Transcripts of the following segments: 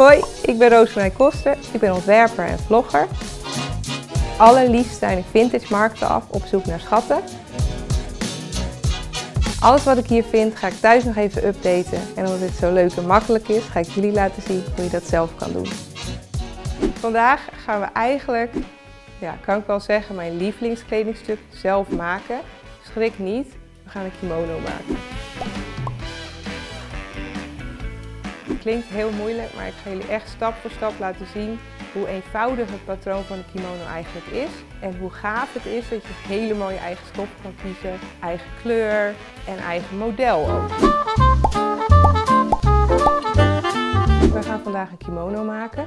Hoi, ik ben Roosmarij Koster. Ik ben ontwerper en vlogger. Allerliefst zijn ik vintage markten af op zoek naar schatten. Alles wat ik hier vind ga ik thuis nog even updaten. En omdat dit zo leuk en makkelijk is, ga ik jullie laten zien hoe je dat zelf kan doen. Vandaag gaan we eigenlijk, ja, kan ik wel zeggen, mijn lievelingskledingstuk zelf maken. Schrik niet, we gaan een kimono maken. Klinkt heel moeilijk, maar ik ga jullie echt stap voor stap laten zien hoe eenvoudig het patroon van een kimono eigenlijk is. En hoe gaaf het is dat je hele mooie eigen stof kan kiezen, eigen kleur en eigen model ook. We gaan vandaag een kimono maken.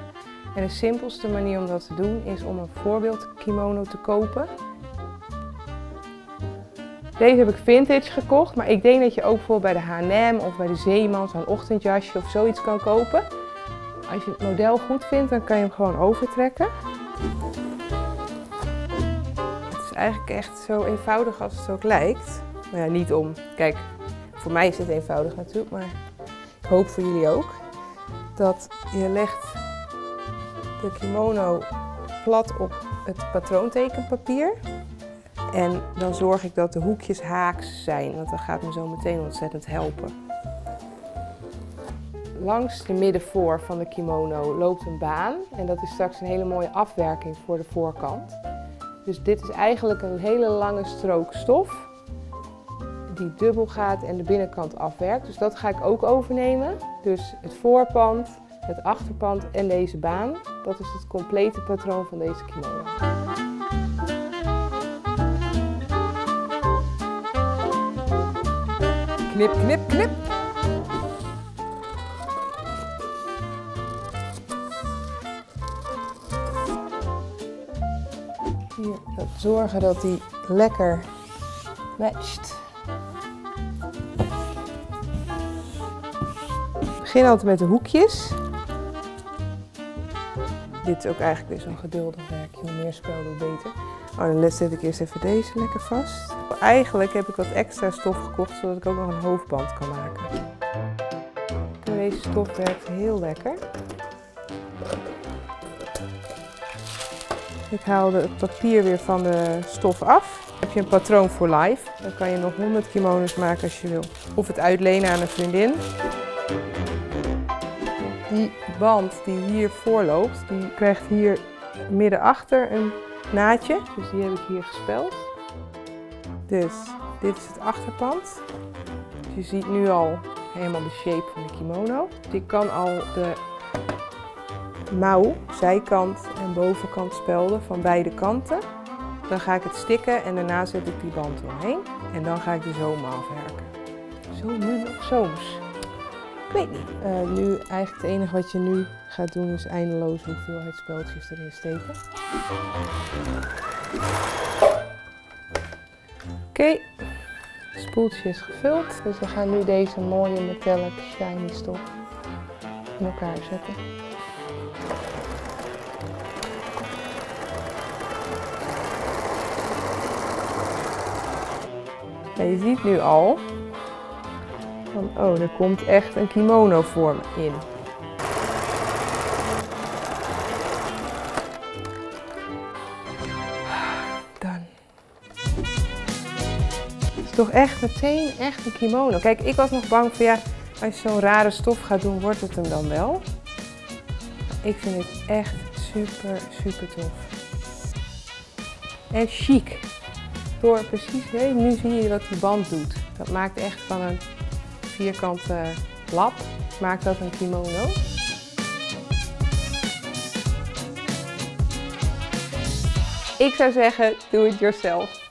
En de simpelste manier om dat te doen is om een voorbeeld kimono te kopen. Deze heb ik vintage gekocht, maar ik denk dat je ook bijvoorbeeld bij de H&M of bij de Zeeman zo'n ochtendjasje of zoiets kan kopen. Als je het model goed vindt, dan kan je hem gewoon overtrekken. Het is eigenlijk echt zo eenvoudig als het ook lijkt. Nou ja, niet om. Kijk, voor mij is het eenvoudig natuurlijk, maar ik hoop voor jullie ook. Dat je legt de kimono plat op het patroontekenpapier. En dan zorg ik dat de hoekjes haaks zijn, want dat gaat me zo meteen ontzettend helpen. Langs de middenvoor van de kimono loopt een baan en dat is straks een hele mooie afwerking voor de voorkant. Dus dit is eigenlijk een hele lange strook stof die dubbel gaat en de binnenkant afwerkt. Dus dat ga ik ook overnemen. Dus het voorpand, het achterpand en deze baan, dat is het complete patroon van deze kimono. Knip, knip, knip. Hier, zorgen dat die lekker matcht. Ik begin altijd met de hoekjes. Dit is ook eigenlijk weer zo'n geduldig werkje. Hoe meer spel, hoe beter. Oh, dan zet ik eerst even deze lekker vast. Eigenlijk heb ik wat extra stof gekocht, zodat ik ook nog een hoofdband kan maken. Deze stof werkt heel lekker. Ik haalde het papier weer van de stof af. Dan heb je een patroon voor life. Dan kan je nog 100 kimono's maken als je wil. Of het uitlenen aan een vriendin. Die band die hier voorloopt, die krijgt hier midden achter een naadje. Dus die heb ik hier gespeld. Dus dit is het achterpand. Dus je ziet nu al helemaal de shape van de kimono. Je kan al de mouw, zijkant en bovenkant spelden van beide kanten. Dan ga ik het stikken en daarna zet ik die band doorheen. En dan ga ik de zoom afwerken. Zomen of zooms? Ik weet niet. Uh, nu eigenlijk het enige wat je nu gaat doen is eindeloos hoeveelheid speltjes erin steken. Okay. spoeltje is gevuld. Dus we gaan nu deze mooie metallic shiny stof in elkaar zetten. En je ziet nu al van, oh, er komt echt een kimono vorm in. Toch echt meteen echt een kimono. Kijk, ik was nog bang van ja, als je zo'n rare stof gaat doen, wordt het hem dan wel. Ik vind het echt super, super tof. En chic. Door precies, nu zie je wat die band doet. Dat maakt echt van een vierkante lap, maakt dat een kimono. Ik zou zeggen, doe it yourself.